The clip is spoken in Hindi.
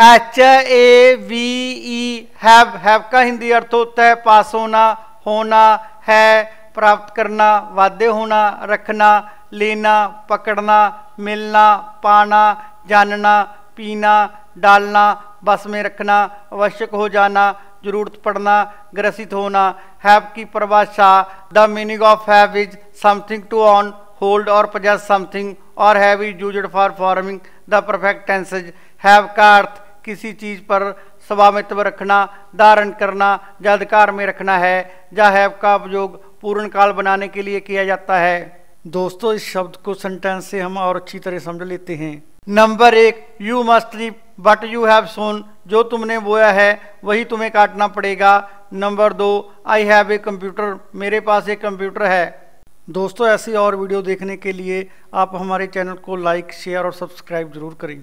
H A V E have have का हिंदी अर्थ होता है पास होना होना है, प्राप्त करना वाद्य होना, रखना, लेना, पकड़ना, मिलना, पाना, जानना, पीना, डालना, बस में रखना, आवश्यक हो जाना, ज़रूरत पड़ना, ग्रसित होना हैव की परिभाषा the meaning of have is something to on hold और possess समथिंग और have is use for forming the perfect tenses have का अर्थ किसी चीज़ पर स्वामित्व रखना धारण करना या अधिकार में रखना है या हैव का उपयोग पूर्ण काल बनाने के लिए किया जाता है। दोस्तों इस शब्द को सेंटेंस से हम और अच्छी तरह समझ लेते हैं। नंबर एक you must reap but you have sown जो तुमने बोया है वही तुम्हें काटना पड़ेगा। नंबर दो आई हैव ए कंप्यूटर मेरे पास एक कंप्यूटर है। दोस्तों ऐसी और वीडियो देखने के लिए आप हमारे चैनल को लाइक शेयर और सब्सक्राइब ज़रूर करें।